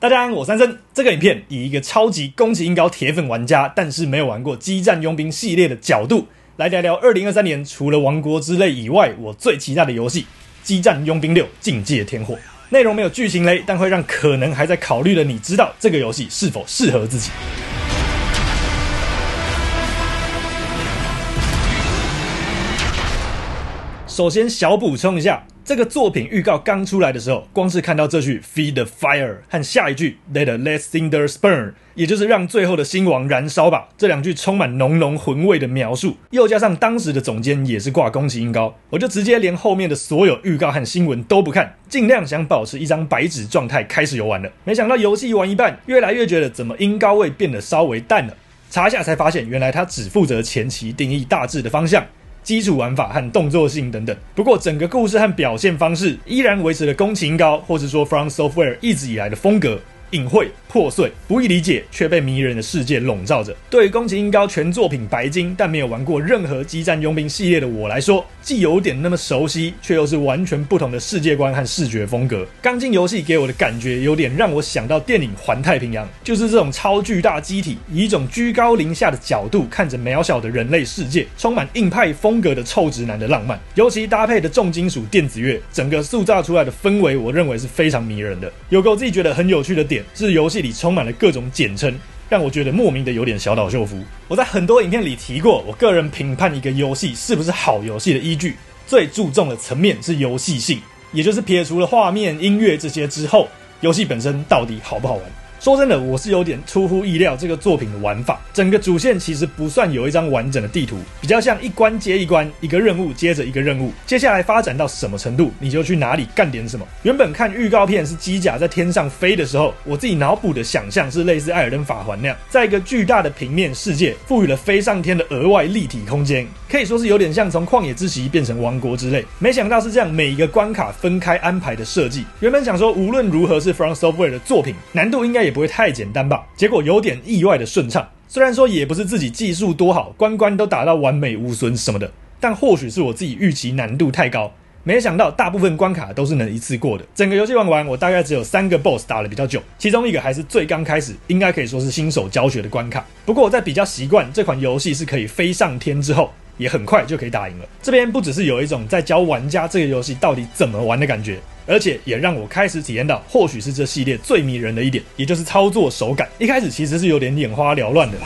大家好，我三生。这个影片以一个超级宫崎英高铁粉玩家，但是没有玩过激战佣兵系列的角度，来聊聊二零二三年除了王国之泪以外，我最期待的游戏《激战佣兵六：境界天火》。内容没有剧情雷，但会让可能还在考虑的你知道这个游戏是否适合自己。首先，小补充一下，这个作品预告刚出来的时候，光是看到这句 “Feed the fire” 和下一句 “Let the last cinders burn”，也就是让最后的星王燃烧吧，这两句充满浓浓魂味的描述，又加上当时的总监也是挂宫崎英高，我就直接连后面的所有预告和新闻都不看，尽量想保持一张白纸状态开始游玩了。没想到游戏玩一半，越来越觉得怎么英高味变得稍微淡了。查一下才发现，原来他只负责前期定义大致的方向。基础玩法和动作性等等，不过整个故事和表现方式依然维持了宫崎高，或是说 From Software 一直以来的风格。隐晦、破碎、不易理解，却被迷人的世界笼罩着。对于宫崎英高全作品白金，但没有玩过任何激战佣兵系列的我来说，既有点那么熟悉，却又是完全不同的世界观和视觉风格。刚进游戏给我的感觉，有点让我想到电影《环太平洋》，就是这种超巨大机体，以一种居高临下的角度看着渺小的人类世界，充满硬派风格的臭直男的浪漫。尤其搭配的重金属电子乐，整个塑造出来的氛围，我认为是非常迷人的。有个我自己觉得很有趣的点。是游戏里充满了各种简称，让我觉得莫名的有点小岛秀夫。我在很多影片里提过，我个人评判一个游戏是不是好游戏的依据，最注重的层面是游戏性，也就是撇除了画面、音乐这些之后，游戏本身到底好不好玩。说真的，我是有点出乎意料这个作品的玩法。整个主线其实不算有一张完整的地图，比较像一关接一关，一个任务接着一个任务。接下来发展到什么程度，你就去哪里干点什么。原本看预告片是机甲在天上飞的时候，我自己脑补的想象是类似艾尔登法环那样，在一个巨大的平面世界，赋予了飞上天的额外立体空间，可以说是有点像从旷野之息变成王国之类。没想到是这样，每一个关卡分开安排的设计。原本想说，无论如何是 From Software 的作品，难度应该也也不会太简单吧？结果有点意外的顺畅。虽然说也不是自己技术多好，关关都打到完美无损什么的，但或许是我自己预期难度太高。没想到大部分关卡都是能一次过的。整个游戏玩完，我大概只有三个 BOSS 打了比较久，其中一个还是最刚开始，应该可以说是新手教学的关卡。不过我在比较习惯这款游戏是可以飞上天之后。也很快就可以打赢了。这边不只是有一种在教玩家这个游戏到底怎么玩的感觉，而且也让我开始体验到，或许是这系列最迷人的一点，也就是操作手感。一开始其实是有点眼花缭乱的，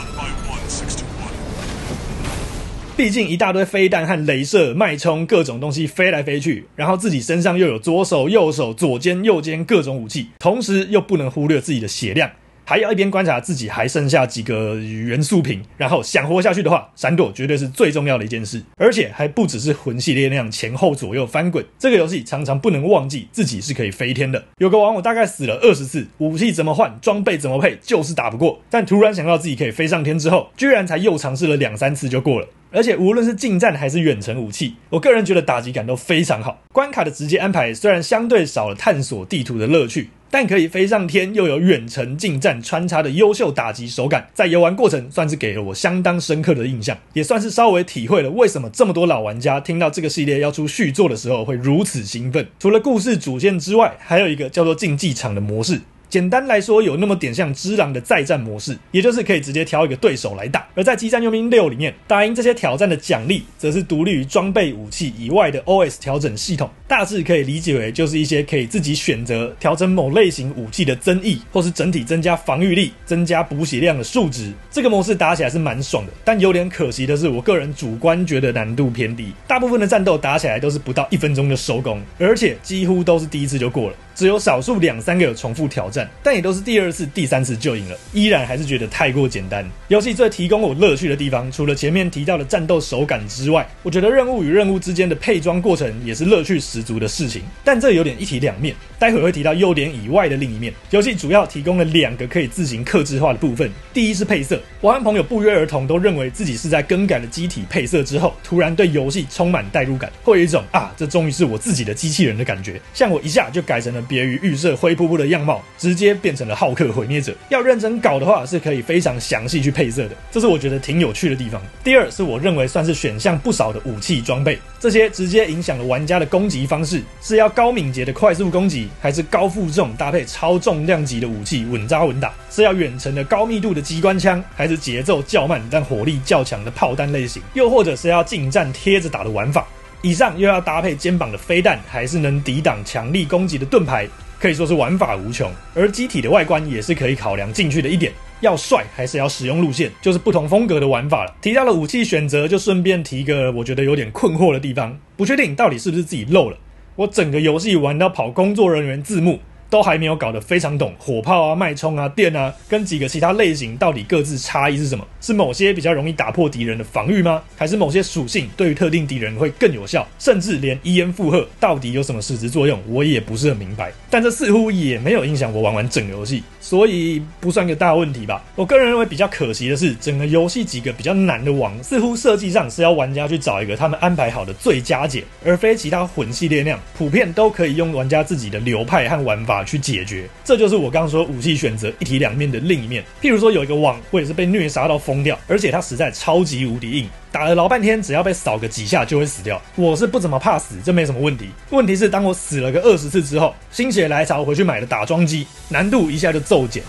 毕竟一大堆飞弹和镭射、脉冲各种东西飞来飞去，然后自己身上又有左手、右手、左肩、右肩各种武器，同时又不能忽略自己的血量。还要一边观察自己还剩下几个元素瓶，然后想活下去的话，闪躲绝对是最重要的一件事。而且还不只是魂系列那样前后左右翻滚，这个游戏常常不能忘记自己是可以飞天的。有个玩我大概死了二十次，武器怎么换，装备怎么配，就是打不过。但突然想到自己可以飞上天之后，居然才又尝试了两三次就过了。而且无论是近战还是远程武器，我个人觉得打击感都非常好。关卡的直接安排虽然相对少了探索地图的乐趣。但可以飞上天，又有远程近战穿插的优秀打击手感，在游玩过程算是给了我相当深刻的印象，也算是稍微体会了为什么这么多老玩家听到这个系列要出续作的时候会如此兴奋。除了故事主线之外，还有一个叫做竞技场的模式。简单来说，有那么点像《只狼》的再战模式，也就是可以直接挑一个对手来打。而在《激战佣兵六》里面，打赢这些挑战的奖励，则是独立于装备武器以外的 OS 调整系统。大致可以理解为，就是一些可以自己选择调整某类型武器的增益，或是整体增加防御力、增加补血量的数值。这个模式打起来是蛮爽的，但有点可惜的是，我个人主观觉得难度偏低。大部分的战斗打起来都是不到一分钟就收工，而且几乎都是第一次就过了。只有少数两三个有重复挑战，但也都是第二次、第三次就赢了，依然还是觉得太过简单。游戏最提供我乐趣的地方，除了前面提到的战斗手感之外，我觉得任务与任务之间的配装过程也是乐趣十足的事情。但这有点一体两面，待会会提到优点以外的另一面。游戏主要提供了两个可以自行克制化的部分，第一是配色。我和朋友不约而同都认为自己是在更改了机体配色之后，突然对游戏充满代入感，会有一种啊，这终于是我自己的机器人的感觉。像我一下就改成了。别于预设灰扑扑的样貌，直接变成了浩克毁灭者。要认真搞的话，是可以非常详细去配色的，这是我觉得挺有趣的地方。第二是我认为算是选项不少的武器装备，这些直接影响了玩家的攻击法。方式是要高敏捷的快速攻击，还是高负重搭配超重量级的武器稳扎稳打？是要远程的高密度的机关枪，还是节奏较慢但火力较强的炮弹类型？又或者是要近战贴着打的玩法？以上又要搭配肩膀的飞弹，还是能抵挡强力攻击的盾牌？可以说是玩法无穷。而机体的外观也是可以考量进去的一点。要帅还是要使用路线，就是不同风格的玩法了。提到了武器选择，就顺便提个我觉得有点困惑的地方，不确定到底是不是自己漏了。我整个游戏玩到跑工作人员字幕。都还没有搞得非常懂火炮啊、脉冲啊、电啊，跟几个其他类型到底各自差异是什么？是某些比较容易打破敌人的防御吗？还是某些属性对于特定敌人会更有效？甚至连 EM 负荷到底有什么实质作用，我也不是很明白。但这似乎也没有影响我玩完整游戏，所以不算个大问题吧。我个人认为比较可惜的是，整个游戏几个比较难的网，似乎设计上是要玩家去找一个他们安排好的最佳解，而非其他混系列那样，普遍都可以用玩家自己的流派和玩法。去解决，这就是我刚刚说武器选择一体两面的另一面。譬如说有一个网，或者是被虐杀到疯掉，而且它实在超级无敌硬，打了老半天，只要被扫个几下就会死掉。我是不怎么怕死，这没什么问题。问题是当我死了个二十次之后，心血来潮回去买了打桩机，难度一下就骤减。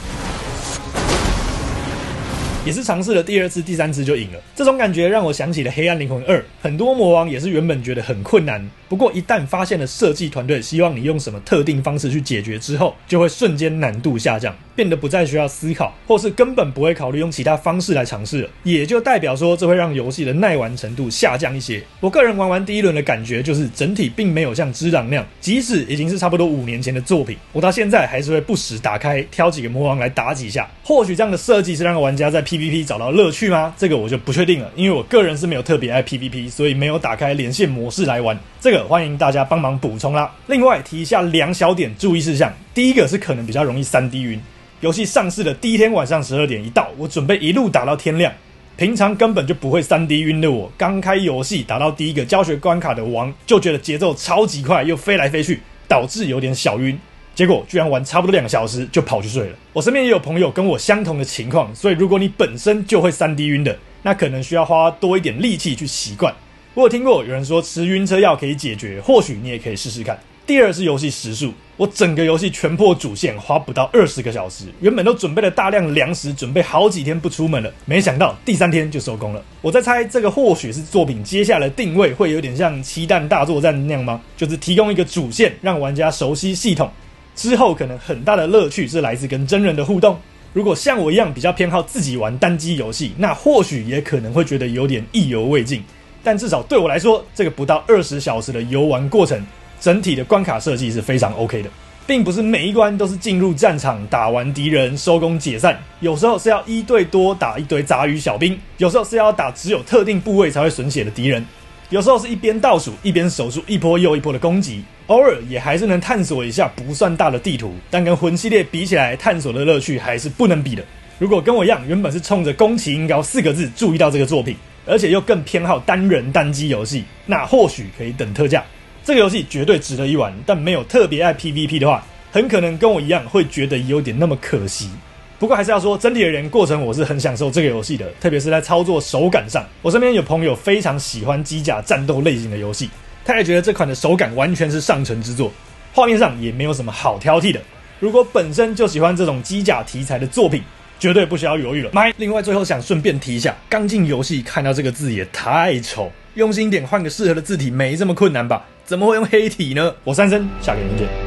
也是尝试了第二次、第三次就赢了，这种感觉让我想起了《黑暗灵魂二》，很多魔王也是原本觉得很困难。不过，一旦发现了设计团队希望你用什么特定方式去解决之后，就会瞬间难度下降，变得不再需要思考，或是根本不会考虑用其他方式来尝试了。也就代表说，这会让游戏的耐玩程度下降一些。我个人玩完第一轮的感觉就是，整体并没有像《之狼》那样，即使已经是差不多五年前的作品，我到现在还是会不时打开，挑几个魔王来打几下。或许这样的设计是让玩家在 PVP 找到乐趣吗？这个我就不确定了，因为我个人是没有特别爱 PVP，所以没有打开连线模式来玩。这个欢迎大家帮忙补充啦。另外提一下两小点注意事项，第一个是可能比较容易三 D 晕。游戏上市的第一天晚上十二点一到，我准备一路打到天亮。平常根本就不会三 D 晕的我，刚开游戏打到第一个教学关卡的王，就觉得节奏超级快，又飞来飞去，导致有点小晕。结果居然玩差不多两个小时就跑去睡了。我身边也有朋友跟我相同的情况，所以如果你本身就会三 D 晕的，那可能需要花多一点力气去习惯。我有听过有人说吃晕车药可以解决，或许你也可以试试看。第二是游戏时速，我整个游戏全破主线花不到二十个小时，原本都准备了大量粮食，准备好几天不出门了，没想到第三天就收工了。我在猜，这个或许是作品接下来定位会有点像《七弹大作战》那样吗？就是提供一个主线，让玩家熟悉系统，之后可能很大的乐趣是来自跟真人的互动。如果像我一样比较偏好自己玩单机游戏，那或许也可能会觉得有点意犹未尽。但至少对我来说，这个不到二十小时的游玩过程，整体的关卡设计是非常 OK 的，并不是每一关都是进入战场打完敌人收工解散，有时候是要一对多打一堆杂鱼小兵，有时候是要打只有特定部位才会损血的敌人，有时候是一边倒数一边守住一波又一波的攻击，偶尔也还是能探索一下不算大的地图，但跟魂系列比起来，探索的乐趣还是不能比的。如果跟我一样，原本是冲着“宫崎英高”四个字注意到这个作品。而且又更偏好单人单机游戏，那或许可以等特价。这个游戏绝对值得一玩，但没有特别爱 PVP 的话，很可能跟我一样会觉得有点那么可惜。不过还是要说，整体而言，过程我是很享受这个游戏的，特别是在操作手感上。我身边有朋友非常喜欢机甲战斗类型的游戏，他也觉得这款的手感完全是上乘之作，画面上也没有什么好挑剔的。如果本身就喜欢这种机甲题材的作品，绝对不需要犹豫了，买！另外，最后想顺便提一下，刚进游戏看到这个字也太丑，用心点换个适合的字体没这么困难吧？怎么会用黑体呢？我三生，下个影片见。